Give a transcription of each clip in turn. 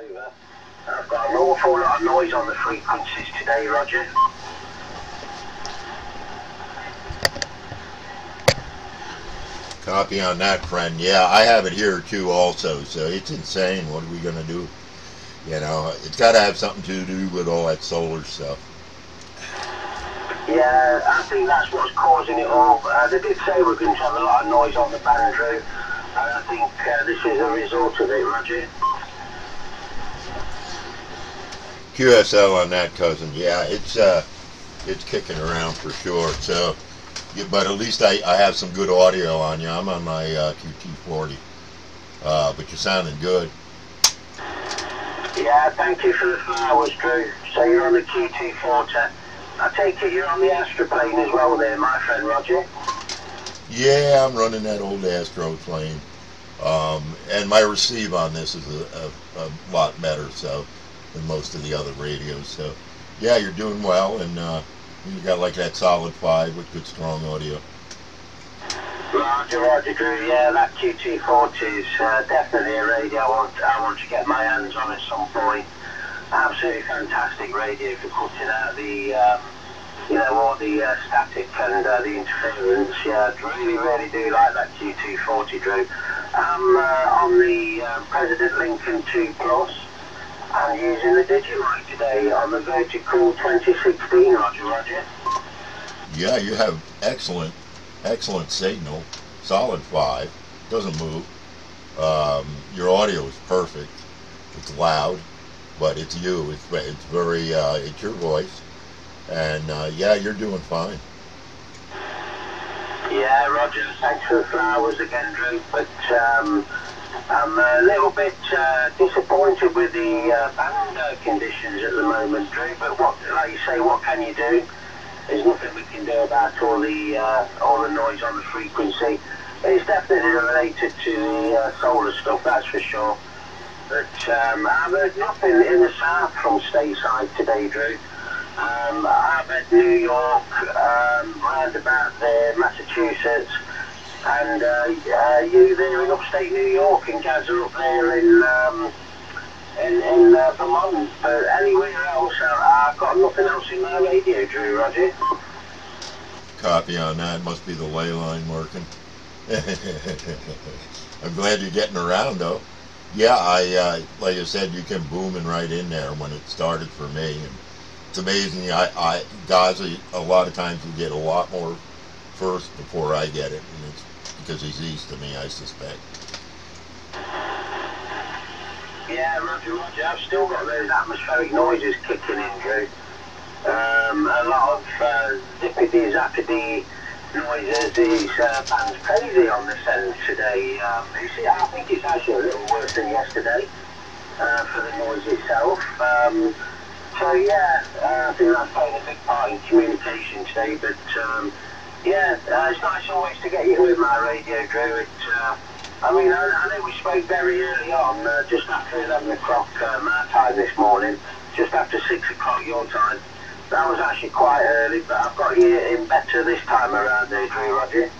over. I've got an awful lot of noise on the frequencies today, Roger. Copy on that, friend. Yeah, I have it here too, also. So it's insane. What are we gonna do? You know, it's got to have something to do with all that solar stuff. Yeah, I think that's what's causing it all. Uh, they did say we're going to have a lot of noise on the band, Drew. And I think uh, this is a result of it, Roger. QSL on that, cousin. Yeah, it's uh, it's kicking around for sure. So, yeah, but at least I, I have some good audio on you. I'm on my uh, QT40, uh, but you're sounding good. Yeah, thank you for the flowers, Drew. So you're on the QT40. I take it you're on the Astroplane as well there, my friend Roger. Yeah, I'm running that old Astroplane. Um, and my receive on this is a, a, a, lot better so than most of the other radios. So, yeah, you're doing well, and uh, you got like that solid five with good strong audio. Roger, Roger, Drew. Yeah, that QT40 is uh, definitely a radio I want, I want to get my hands on at some point. Absolutely fantastic radio for cutting out the, um, you know, all the uh, static and uh, the interference. Yeah, I really, really do like that QT40, Drew. Uh, on the uh, President Lincoln 2 Plus. I'm using the Digimic today on the Vertical 2016, Roger, Roger. Yeah, you have excellent excellent signal, solid five, doesn't move. Um, your audio is perfect. It's loud, but it's you. It's it's very uh, it's your voice, and uh, yeah, you're doing fine. Yeah, Roger. Thanks for the flowers again, Drew. But um, I'm a little bit uh, disappointed with the uh, band uh, conditions at the moment, Drew. But what, like you say, what can you do? There's nothing we can do about all the uh, all the noise on the frequency. It's definitely related to the uh, solar stuff, that's for sure. But um, I've heard nothing in the south from stateside today, Drew. Um, I've heard New York, um, round about there, Massachusetts, and uh, uh, you there in upstate New York, and Gaz up there in um, in, in uh, Vermont. But anywhere else, I, I've got nothing else in my radio, Drew, Roger. Copy on that. Must be the ley line working. I'm glad you're getting around though. Yeah, I uh, like I said, you came booming right in there when it started for me, and it's amazing. I, I guys, a lot of times will get a lot more first before I get it, and it's because he's east of me, I suspect. Yeah, Roger, Roger. I've still got those atmospheric noises kicking in, Drew. Um, a lot of uh, zippity zappity noises. These uh, band's crazy on the end today. Um, you see, I think it's actually a little worse than yesterday uh, for the noise itself. Um, so yeah, uh, I think that's playing a big part in communication today. But um, yeah, uh, it's nice always to get you with my radio, Drew. It, uh, I mean, I, I know we spoke very early on, uh, just after 11 o'clock uh, my time this morning, just after 6 o'clock your time. That was actually quite early, but I've got you in better this time around there, Drew Roger.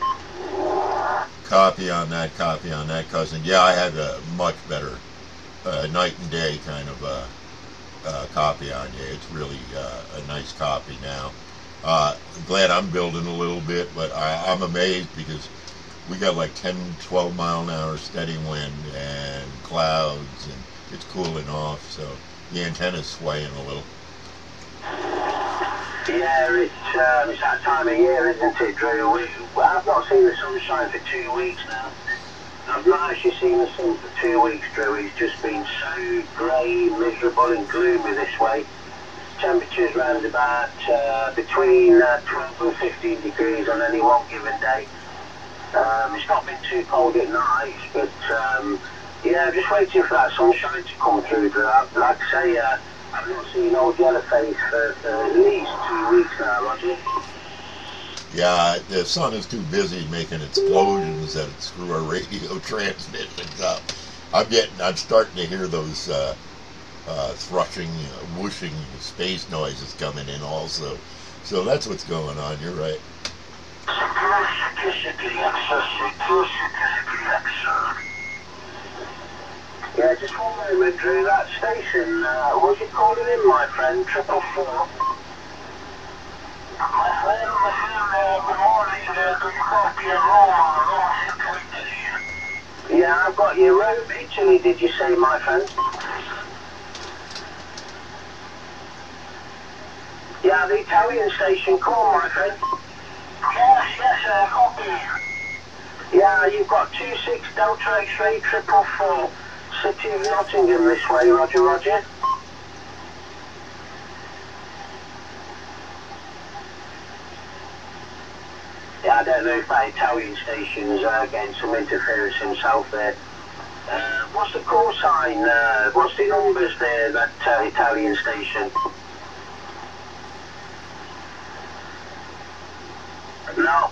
Copy on that, copy on that, cousin. Yeah, I have a much better uh, night and day kind of uh, copy on you. It's really a nice copy now. Uh, I'm glad I'm building a little bit, but I, I'm amazed because we got like 10, 12 mile an hour steady wind and clouds, and it's cooling off, so the antenna's swaying a little. Yeah, it's, um, it's that time of year, isn't it, Drew? We, I've not seen the sunshine for two weeks now. I've not actually seen the sun for two weeks, Drew. It's just been so grey, miserable and gloomy this way. Temperatures round about uh, between uh, 12 and 15 degrees on any one given day. Um, it's not been too cold at night, but um, yeah, just waiting for that sunshine to come through. But like I say, uh, I've not seen old Yellowface for, for at least two weeks now, Roger. Yeah, the sun is too busy making explosions that screw our radio transmissions up. I'm getting, I'm starting to hear those uh, uh, thrushing, uh, whooshing space noises coming in also. So that's what's going on. You're right. Yeah, just one moment, Drew. That station, uh, was it calling in, my friend? Triple four. My friend, uh, good morning. Uh, good copy of Roma, Yeah, I've got you. Rome, Italy, did you say, my friend? Yeah, the Italian station. On, my friend. Yes, yes, uh, copy. Yeah, you've got 26 Delta X-ray triple four, City of Nottingham this way, Roger, Roger. Yeah, I don't know if that Italian station's uh, getting some interference himself there. Uh, what's the call sign? Uh, what's the numbers there, that uh, Italian station? No,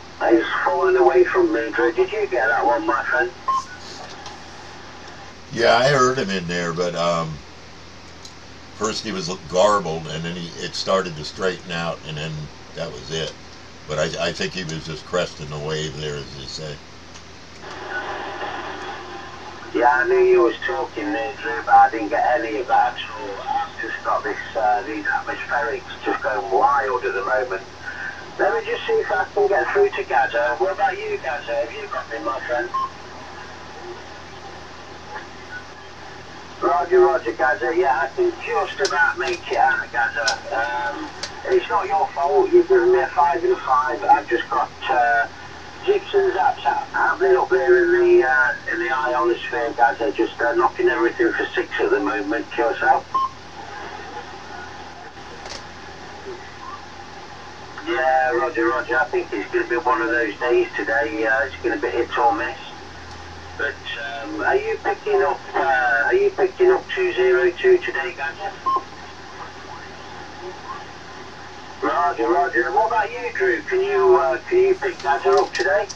falling away from me. Did you get that one, my friend? Yeah, I heard him in there, but um, first he was garbled, and then he, it started to straighten out, and then that was it. But I, I think he was just cresting the wave there, as they say. Yeah, I knew you was talking there, Drew, but I didn't get any of that at all. I've just got this, uh, these atmospherics just going wild at the moment. Let me just see if I can get through to Gazza. What about you, Gazza? Have you got me, my friend? Roger, Roger, Gazza. Yeah, I can just about make it out, Gazza. Um, it's not your fault. You've given me a five and a five. I've just got uh, Gibson's apps happening up there in the uh, in the ionosphere, Gazza. Just uh, knocking everything for six at the moment. Yourself. Yeah, Roger, Roger. I think it's going to be one of those days today. Uh, it's going to be hit or miss. But um, are you picking up? Uh, are you picking up two zero two today, Gadget? Roger, Roger. What about you, Drew? Can you uh, can you pick Gadget up today?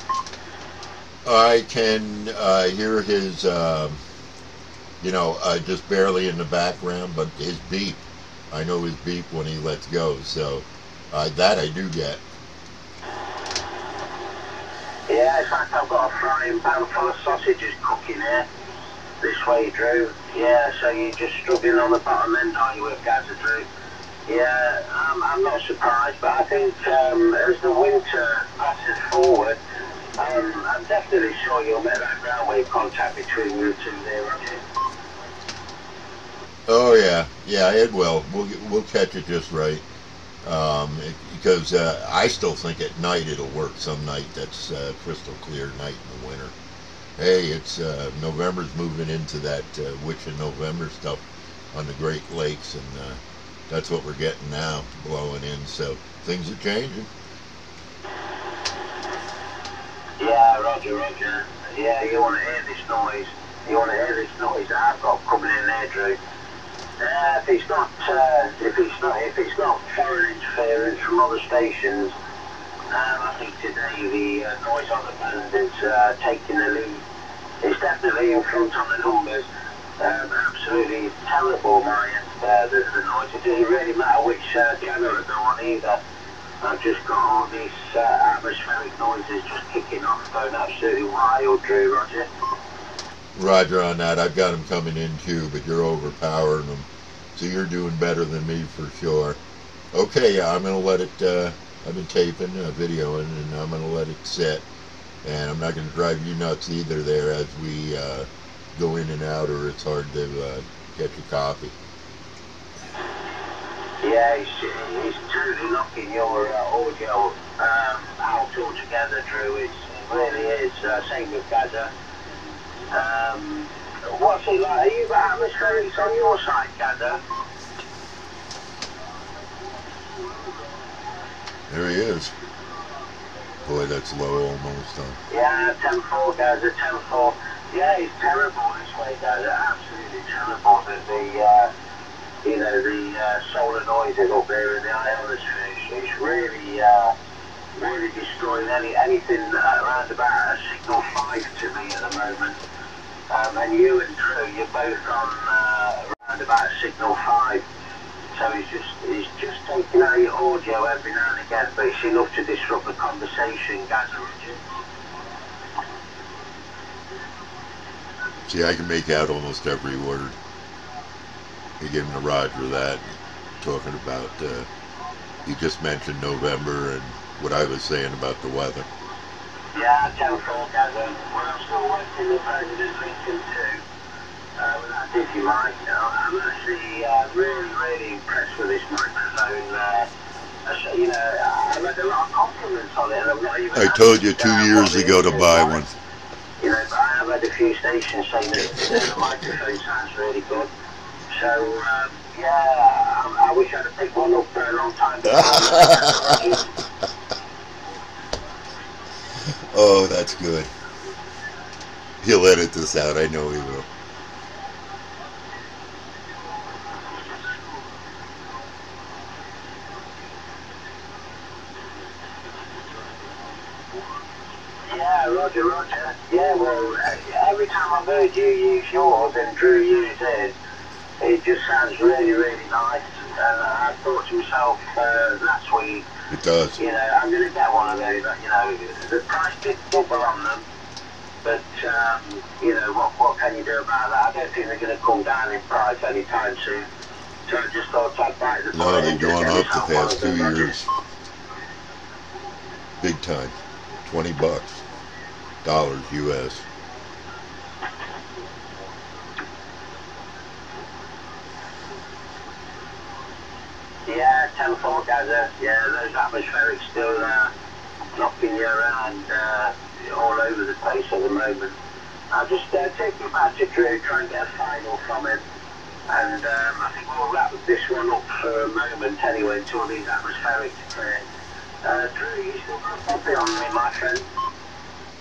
I can uh, hear his, uh, you know, uh, just barely in the background, but his beep. I know his beep when he lets go. So. Uh, that I do get. Yeah, in fact I've got a frying pan full of sausages cooking here. This way, Drew. Yeah, so you're just struggling on the bottom end, are you, with Gazza, Drew? Yeah, um, I'm not surprised, but I think um, as the winter passes forward, um, I'm definitely sure you'll make that ground wave contact between you two there, aren't? Oh yeah, yeah, it will. We'll we'll catch it just right um, it, because uh, I still think at night it'll work. Some night that's uh, crystal clear night in the winter. Hey, it's uh, November's moving into that uh, witch of November stuff on the Great Lakes, and uh, that's what we're getting now, blowing in. So things are changing. Yeah, Roger, Roger. Yeah, you want to hear this noise? You want to hear this noise that I've got coming in there, Drew? Uh, if it's not, if it's not, if it's not interference from other stations, um, I think today the uh, noise on the band is uh, taking the lead. It's definitely in front on the numbers. Um, absolutely terrible, my uh, the, the noise. It doesn't really matter which uh, channel they're on either. I've just got all these uh, atmospheric noises just kicking off, going absolutely wild, Drew, Roger. Roger on that. I've got them coming in too, but you're overpowering them. So you're doing better than me for sure. Okay, yeah, I'm going to let it, uh, I've been taping, uh, videoing, and I'm going to let it sit. And I'm not going to drive you nuts either there as we uh, go in and out or it's hard to uh, catch a copy. Yeah, he's, he's totally knocking your uh, audio um, out altogether, Drew. It's, it really is. Uh, same with Gazza. Um, what's it like? Are you atmospherics on your side, Gazza? There he is. Boy, that's low almost, huh? Yeah, 10-4, Gazza, 10-4. Yeah, it's terrible this way, Gazza. Absolutely terrible. The, the uh, you know, the uh, solar noises up there in the ionosphere. It's really, uh, really destroying any anything uh, around about a signal 5 to me at the moment. Um, and you and Drew, you're both on uh, around about signal 5. So he's just he's just taking out your audio every now and again, but it's enough to disrupt the conversation, guys. See, I can make out almost every word. He gave him to Roger that, talking about, uh, he just mentioned November and what I was saying about the weather. Yeah, tenfold, Gazza. Well, I'm still working the President Lincoln too. Uh, with that Digimic, you I'm actually uh, really, really impressed with this microphone. Uh, I- you know, I read a lot of compliments on it, and I'm not even. I told you two years ago to buy one. You know, but I have had a few stations saying that the microphone sounds really good. So, um, yeah, I, I wish I'd have picked one up for a long time. Oh, that's good. He'll edit this out. I know he will. Yeah, Roger, Roger. Yeah, well, uh, every time I've heard you use yours and Drew use his, it just sounds really, really nice. And I thought to myself uh, last week, It does. you know, I'm going to get one of those. You know, the price did double on them. But, um, you know, what, what can you do about that? I don't think they're going to come down in price anytime soon. So I just thought I'd buy the No, they've gone up the past two years. Big time. 20 bucks. Dollars US. Tenfold gather. Yeah, those atmospherics still uh, knocking you around uh, all over the place at the moment. I'll just uh, take you back to try and get a final from him. And um, I think we'll wrap this one up for a moment anyway until these atmospherics clear. Uh, Drew, you still got a on me, my friend?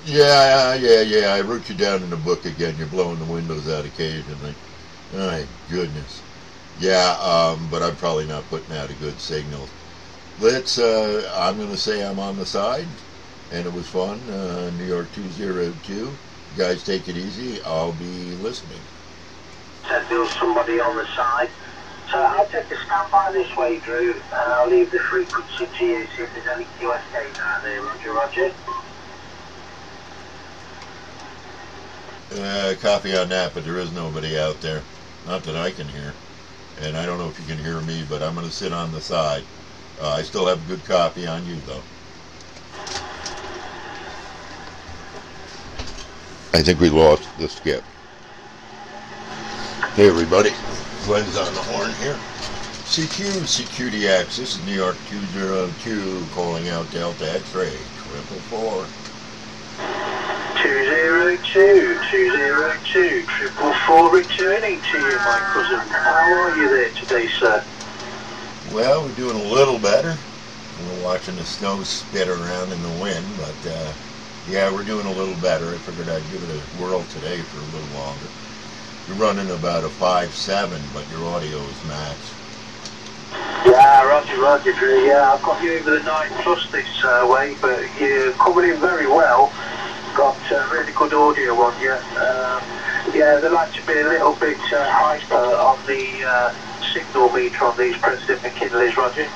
Yeah, yeah, yeah. I wrote you down in the book again. You're blowing the windows out occasionally. My goodness. Yeah, um, but I'm probably not putting out a good signal. Let's, uh, I'm going to say I'm on the side, and it was fun. Uh, New York 202. You guys take it easy. I'll be listening. Said there was somebody on the side. So I'll take a stand by this way, Drew, and I'll leave the frequency to you, see if there's any QSKs out there, Roger, Roger. Uh, copy on that, but there is nobody out there. Not that I can hear. And I don't know if you can hear me, but I'm going to sit on the side. Uh, I still have good copy on you, though. I think we lost the skip. Hey, everybody. Glenn's on the horn here. CQ, CQDX. This is New York 202 calling out Delta X-ray, triple four. 202, 202, triple four returning to you, my cousin. How are you there today, sir? Well, we're doing a little better. We're watching the snow spit around in the wind, but uh, yeah, we're doing a little better. I figured I'd give it a whirl today for a little longer. You're running about a 5.7, but your audio is max. Yeah, Roger, Roger, Drew. Yeah, I've got you over the 9 plus this uh, way, but you're coming in very well. Got uh, really good audio on you. Um, yeah, they like to be a little bit uh, hyper on the uh, signal meter on these President McKinley's, Roger.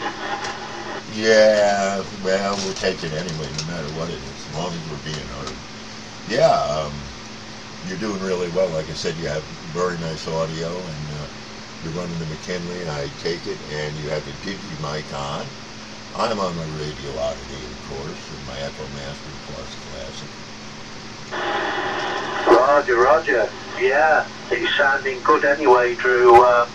Yeah, well, we'll take it anyway, no matter what it is, as long as we're being heard. Yeah, um, you're doing really well. Like I said, you have very nice audio, and uh, you're running the McKinley, and I take it, and you have the Digimic on. I'm on my Radioddity, of course, and my Echo Master Plus Classic. Roger, Roger. Yeah, it's sounding good anyway, Drew. Um,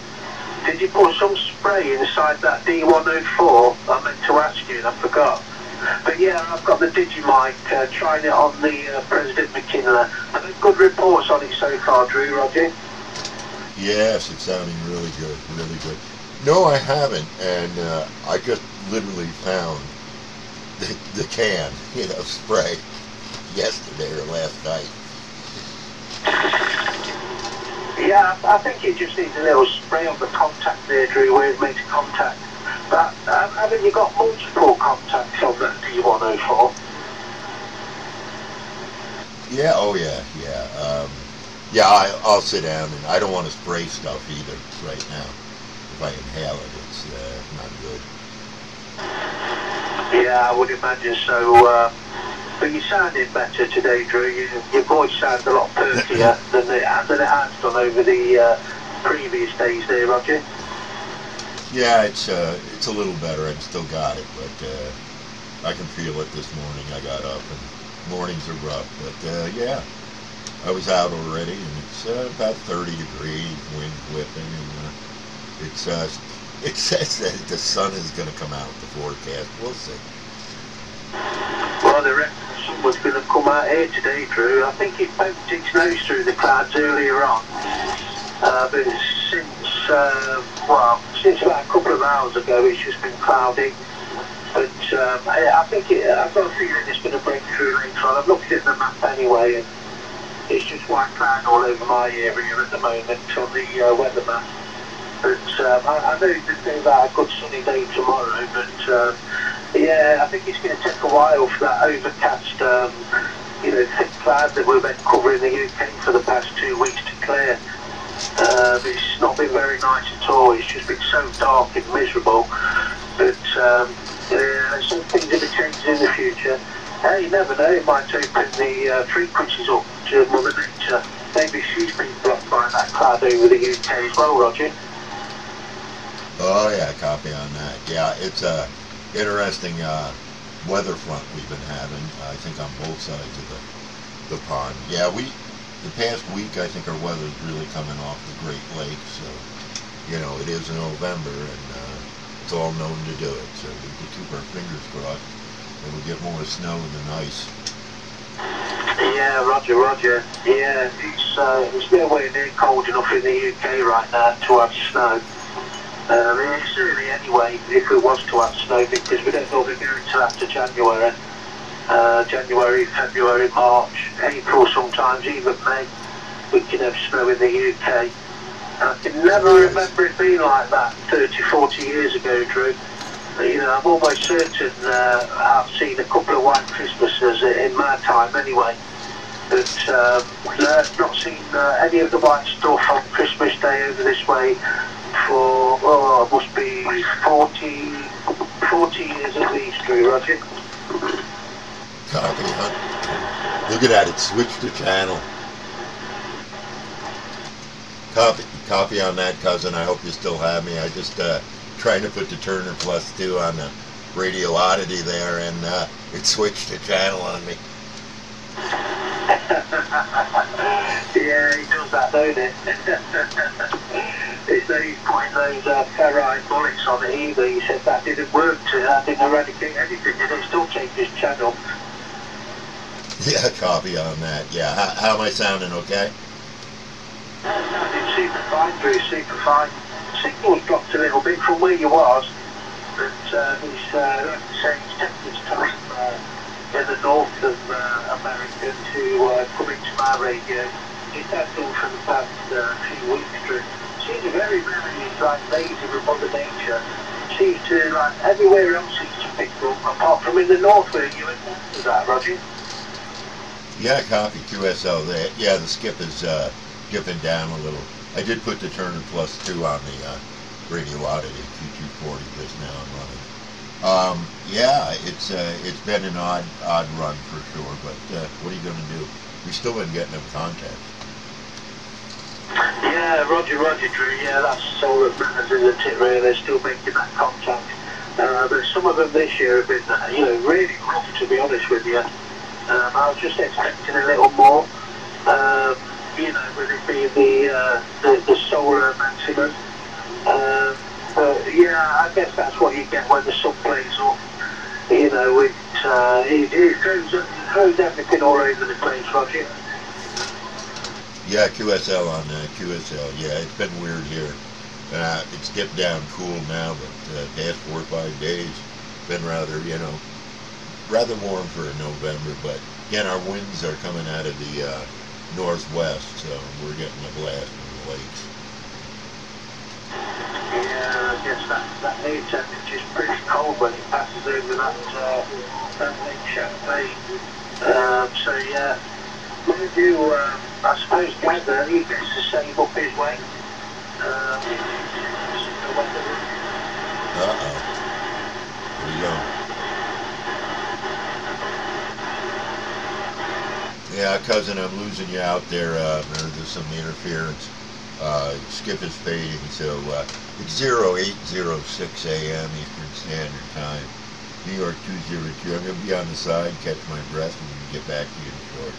did you put some spray inside that D104? I meant to ask you and I forgot. But yeah, I've got the Digimic, uh, trying it on the uh, President McKinley. I've good reports on it so far, Drew, Roger. Yes, it's sounding really good, really good. No, I haven't, and uh, I just literally found the, the can, you know, spray yesterday or last night. Yeah, I think it just needs a little spray on the contact there, Drew, where it makes contact. But um, haven't you got multiple contacts on that D104? Yeah, oh yeah, yeah. Um, yeah, I, I'll sit down, and I don't want to spray stuff either right now. If I inhale it, it's uh, not good. Yeah, I would imagine so. Uh, but you sounded better today, Drew. You, your voice sounds a lot perkier than it, than it has done over the uh, previous days there, Roger. Yeah, it's uh, it's a little better. I've still got it, but uh, I can feel it this morning. I got up, and mornings are rough. But uh, yeah, I was out already, and it's uh, about 30 degrees, wind whipping, and uh, it's uh, it says that the sun is going to come out. The forecast, we'll see. Well, the reckon was going to come out here today, Drew. I think it poked its nose through the clouds earlier on, uh, but since uh, well, since about a couple of hours ago, it's just been cloudy. But um, I, I think it, I've got a feeling it's going to break through later on. I've looked at the map anyway, and it's just white cloud all over my area at the moment on the uh, weather map. But um, I, I know that there's a good sunny day tomorrow, but um, yeah, I think it's going to take a while for that overcast, um, you know, thick cloud that we've been covering the UK for the past two weeks to clear. Uh, it's not been very nice at all. It's just been so dark and miserable. But um, yeah, some things be changing in the future. Hey, you never know. It might open the uh, frequencies up to Mother Nature. Maybe she's been blocked by that cloud over the UK as well, Roger. Oh yeah, copy on that. Yeah, it's a interesting uh, weather front we've been having. I think on both sides of the the pond. Yeah, we the past week I think our weather's really coming off the Great Lakes. So you know it is November and uh, it's all known to do it. So we can keep our fingers crossed and we get more snow than ice. Yeah, Roger, Roger. Yeah, it's uh, it's nowhere near cold enough in the UK right now to have snow. Um, anyway, if it was to have snow, because we don't normally go until after January. Uh, January, February, March, April sometimes, even May, we can have snow in the UK. I can never remember it being like that 30, 40 years ago, Drew. You know, I'm almost certain uh, I've seen a couple of white Christmases in my time anyway. But um, no, not seen uh, any of the white stuff on Christmas Day over this way for, oh, it must be 40, 40 years at least, Roger. Copy, huh? Look at that, it switched the channel. Copy, copy on that, cousin. I hope you still have me. I just uh, trying to put the Turner Plus 2 on the Radioddity there, and uh, it switched the channel on me. yeah, he does that, don't it? no putting those uh, ferrite bullets on it either. He said that didn't work to that didn't eradicate anything, did it? Still changed his channel. Yeah, copy on that. Yeah, how, how am I sounding, okay? Sounded super fine, Drew, super fine. Signal's dropped a little bit from where you was, but uh, he's, uh, like I say, he's taking his time uh, in the north of uh, America to uh, come into my radio. He's had done for the past uh, few weeks, Drew. Seems very, very like lazy with Mother Nature. Seems to, like, everywhere else seems to pick up, apart from in the north where you and is that, Roger? Yeah, copy QSL. The, yeah, the skip is uh, dipping down a little. I did put the Turner Plus 2 on the uh, Radio Oddity Q240 just now I'm running. Um, yeah, it's uh, it's been an odd odd run for sure, but uh, what are you going to do? We still been getting them contacts. Yeah, Roger, Roger, Drew. Yeah, that's all that matters, isn't it? Really, still making that contact. Uh, but some of them this year have been, uh, you know, really rough, to be honest with you. Um, I was just expecting a little more. Um, you know, with it being the uh, the, the solar maximum. Um, but yeah, I guess that's what you get when the sun plays up. You know, it uh, it, it throws it throws everything all over the place, Roger. Yeah, QSL on that. QSL. Yeah, it's been weird here. Uh, it's dipped down cool now, but uh, past four or five days been rather, you know, rather warm for November. But again, our winds are coming out of the uh, northwest, so we're getting a blast from the lakes. Yeah, I guess that, that air temperature is pretty cold when it passes over that, uh, that Lake Champlain. Um, so yeah, mind you, um, I suppose weather, he gets the same up his way. Um, Uh-oh. Here we go. Yeah, cousin, I'm losing you out there. Uh, there's some interference. Uh, skip is fading, so uh, it's 0806 a.m. Eastern Standard Time. New York 202. I'm going to be on the side, catch my breath, and get back to you in short.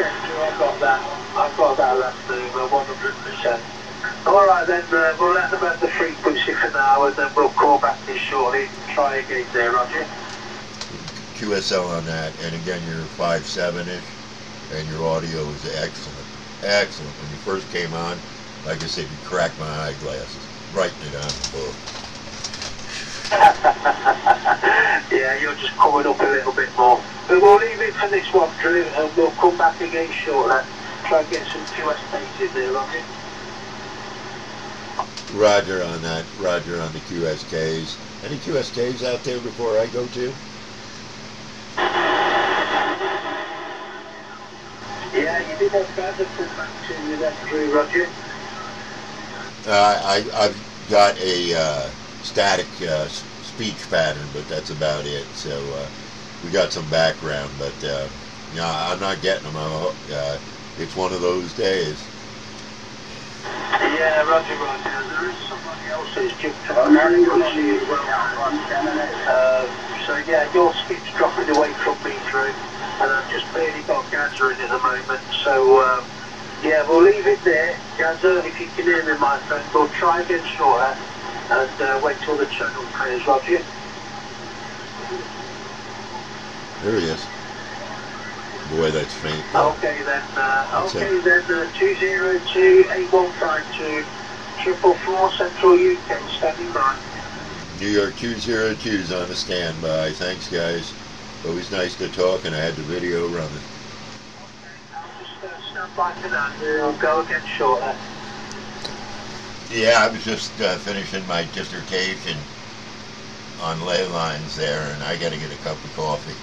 I've got that. I've got that last name, 100%. Alright then, uh, we'll let them have the frequency for now and then we'll call back this shortly and try again there, Roger. QSL on that, and again, you're 5'7-ish, and your audio is excellent. Excellent. When you first came on, like I said, you cracked my eyeglasses. Brighten it on the book. yeah, you're just coming up a little bit more. But we'll leave it for this one, Drew, and we'll come back again shortly. Try and get some QS in there, Roger. Roger on that. Roger on the QSKs. Any QSKs out there before I go to? Yeah, you did have bad come back to you then, Drew, Roger. Uh, I, I've got a uh, static uh, speech pattern, but that's about it. So uh, we got some background, but uh, I'm not getting them. Uh, it's one of those days. Yeah, Roger, Roger. There is somebody else who's as well. Uh, so yeah, your skip's dropping away from me through, and I've just barely got Gazza in at the moment. So um, yeah, we'll leave it there. Gazza, if you can hear me, my friend, we'll try again shorter and uh, wait till the channel clears, Roger. There he is. Boy, that's faint. Okay then, uh, okay then, uh, 202 8152 triple four Central UK, standing by. New York 202's on the standby. Thanks, guys. Always nice to talk, and I had the video running. Okay, I'll just uh, stand by for that, and I'll go again shortly. Yeah, I was just uh, finishing my dissertation on ley lines there, and I got to get a cup of coffee.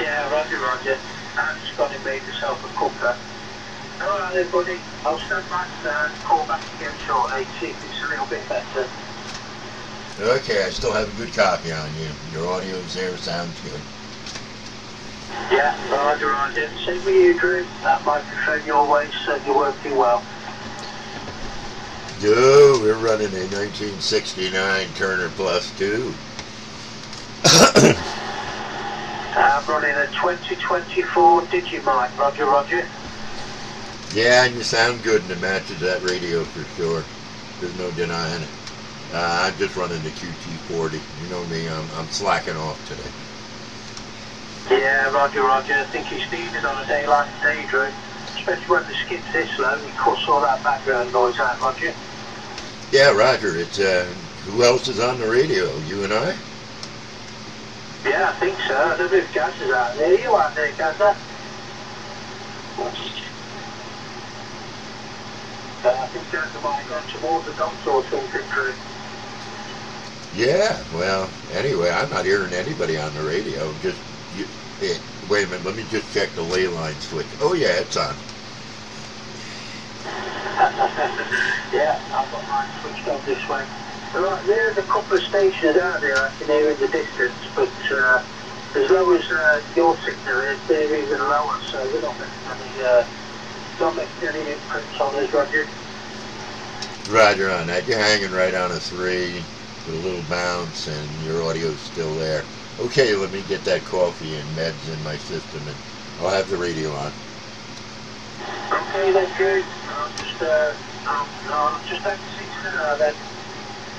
Yeah, roger, roger. I just got to make myself a cuppa. Alright buddy. I'll stand back and call back again shortly, see if it's a little bit better. okay, I still have a good copy on you. Your audio's there, sounds good. Yeah, roger, roger. Same with you, Drew. That microphone your way, certainly working well. No, we're running a 1969 Turner Plus 2. I'm running a 2024 Digimic, roger, roger. Yeah, and you sound good, and it matches that radio for sure. There's no denying it. Uh, I'm just running the QT40. You know me, I'm, I'm slacking off today. Yeah, roger, roger. I think it's needed on a day like today, Drew. Especially when the skip's this low, it cuts all that background noise out, roger. Yeah, Roger. It's uh, who else is on the radio? You and I? Yeah, I think so. I don't know if Gaz is out there. You out there, Gazza? Uh, I think Gazza might have gone towards the doctor or something, Drew. Yeah. Well, anyway, I'm not hearing anybody on the radio. Just you, eh, wait a minute. Let me just check the ley line switch. Oh yeah, it's on. yeah, I've got mine switched on this way. There's a couple of stations out there I can hear in the distance, but uh, as low as uh, your signal is, they're even lower, so we're not making any, uh, not making any imprints on us, Roger. Roger on that. You're hanging right on a three with a little bounce, and your audio's still there. Okay, let me get that coffee and meds in my system, and I'll have the radio on. Okay then, Drew. I'll just, uh, I'll, I'll just the seats for now then,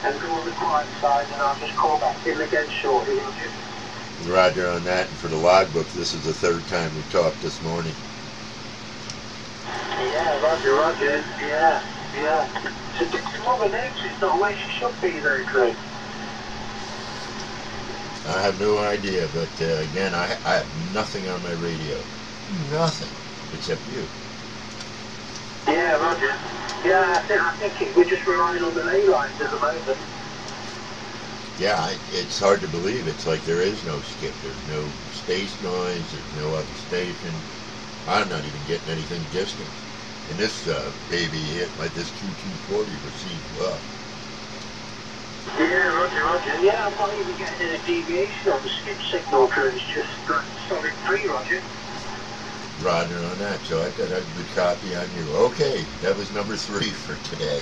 and go on the quiet side, and I'll just call back in again shortly, Roger. Roger on that. And for the logbook, this is the third time we talked this morning. Yeah, Roger, Roger. Yeah, yeah. So Mother Nature's not where she should be though, Drew. I have no idea, but uh, again, I, I have nothing on my radio. Nothing. Except you. Yeah, Roger. Yeah, I think, I think we're just relying on the ley lines at the moment. Yeah, I, it's hard to believe. It's like there is no skip. There's no space noise. There's no other station. I'm not even getting anything distant. And this uh, baby hit like this QT40 receives well. Yeah, roger, roger. Yeah, I'm not even getting any deviation on the skip signal, Drew. It's just solid three, roger. Roger on that. So I got a good copy on you. Okay, that was number three for today.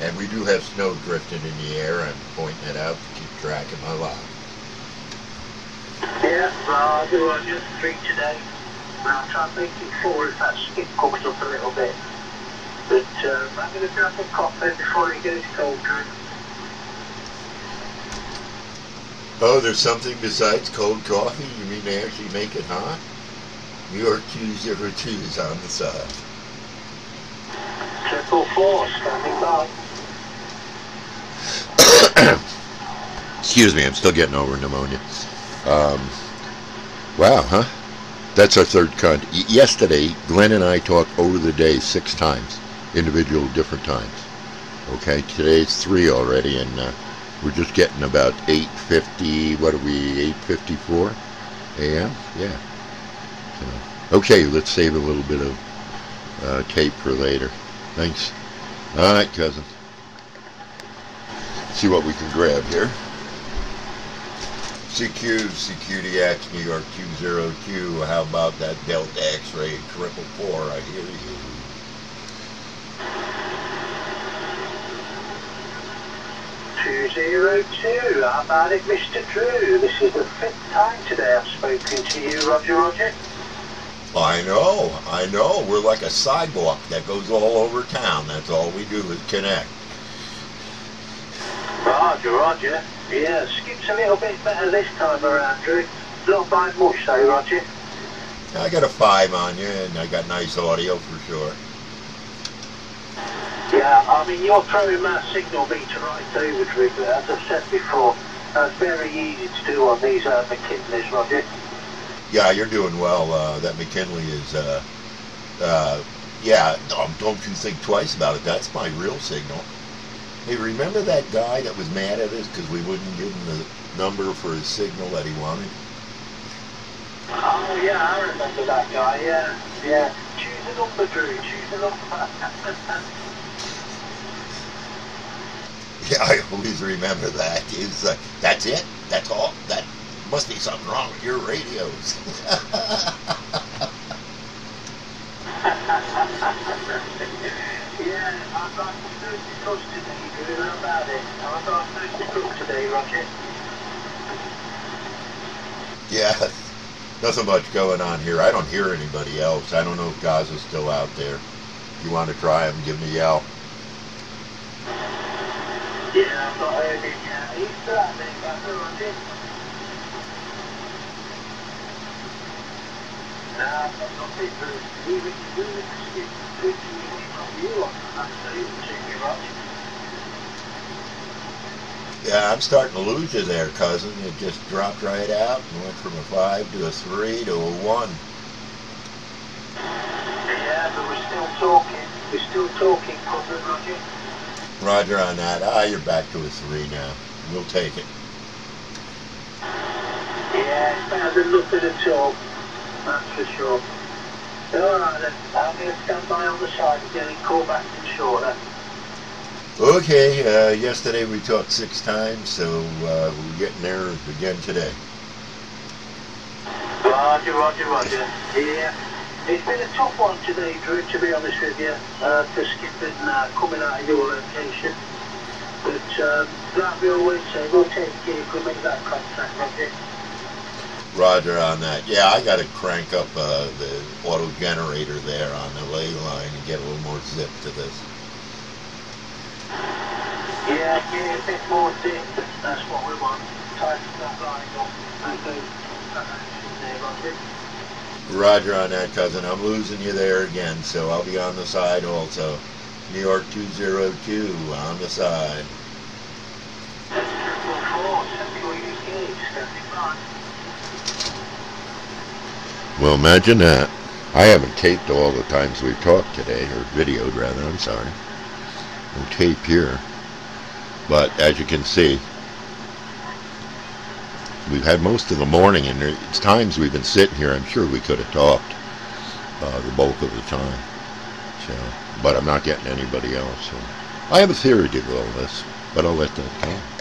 And we do have snow drifting in the air. I'm pointing it out to keep track of my log. Yeah, roger, roger. Three today. I'll try and make it four if that skip cooks up a little bit. But um, I'm going to grab a coffee before it goes cold, Drew. Oh, there's something besides cold coffee? You mean they actually make it hot? New York 202 is on the side. Triple four, standing by. Excuse me, I'm still getting over pneumonia. Um, wow, huh? That's our third con. y- Yesterday, Glenn and I talked over the day six times, individual different times. Okay, today's three already, and uh, we're just getting about 8:50. What are we? 8:54 a.m. Yeah. Okay, let's save a little bit of uh, tape for later. Thanks. All right, cousin. See what we can grab here. CQ, CQDX, New York 202. How about that Delta X-ray triple four? I hear you. Two zero two. How about it, Mr. Drew? This is the fifth time today I've spoken to you, Roger Roger. I know, I know. We're like a sidewalk that goes all over town. That's all we do is connect. Roger Roger. Yeah, skip's a little bit better this time around, Drew. Not by much though, Roger. I got a five on you, and I got nice audio for sure. Yeah, I mean you're throwing that signal meter right over, Drew. But as I've said before, that's very easy to do on these uh, McKinleys, Roger. Yeah, you're doing well. Uh, that McKinley is, uh, uh, yeah, no, don't you think twice about it. That's my real signal. Hey, remember that guy that was mad at us because we wouldn't give him the number for his signal that he wanted? Oh yeah, I remember that guy. Yeah, yeah. Choose a number, Drew. Choose a number. Yeah, I always remember that. Is uh, that's it? That's all? That must be something wrong with your radios. Yeah, yeah, nothing much going on here. I don't hear anybody else. I don't know if Gazza's still out there. If you want to try him, give me a yell. Yeah, yet. He's. Nah, I've got nothing, Drew. Even, even if it's taking away from you on that, so you can take me, Roger. Yeah, I'm starting to lose you there, cousin. It just dropped right out and went from a five to a three to a one. Yeah, but we're still talking. We're still talking, cousin Roger. Roger on that. Ah, you're back to a three now. We'll take it. Yeah, it's better than nothing at all. That's for sure. Alright then, I'm going to stand by on the side and getting called back in shorter. Okay, uh, yesterday we talked six times, so uh, we're getting there again today. Roger, Roger, Roger. Yeah. It's been a tough one today, Drew, to be honest with you, uh, for skipping uh, coming out of your location. But um, like we always say, we'll take it if we make that contact, Roger. Roger on that. Yeah, I got to crank up uh, the auto generator there on the ley line and get a little more zip to this. Yeah, yeah, a bit more zip. That's what we want. Tighten that line up. And that action Roger. Roger on that, cousin. I'm losing you there again, so I'll be on the side also. New York 202 on the side. That's triple four, central UK, standing by. Well, imagine that. I haven't taped all the times we've talked today, or videoed rather, I'm sorry. No tape here. But as you can see, we've had most of the morning, and there's times we've been sitting here, I'm sure we could have talked uh, the bulk of the time. So, but I'm not getting anybody else. So. I have a theory to all this, but I'll let that go.